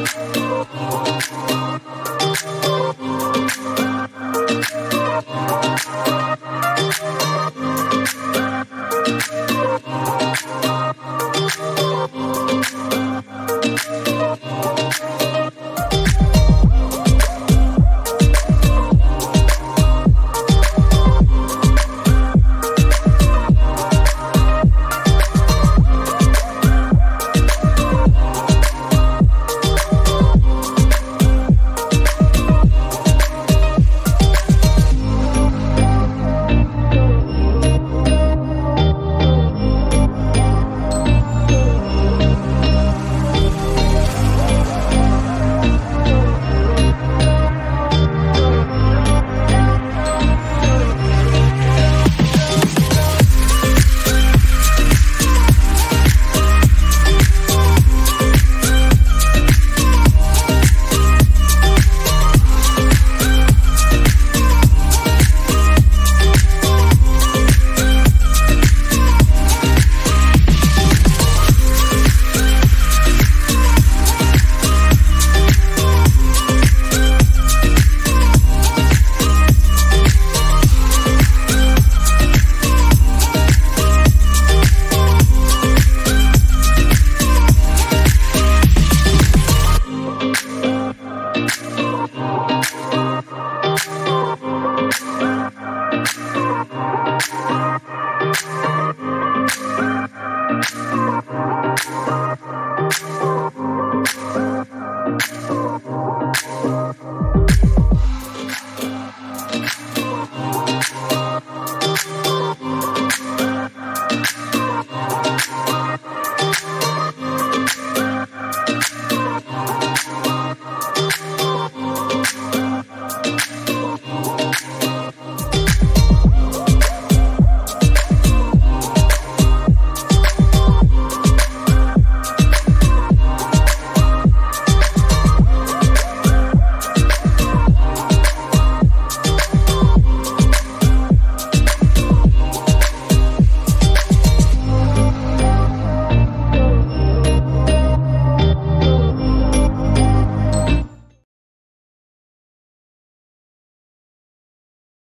you.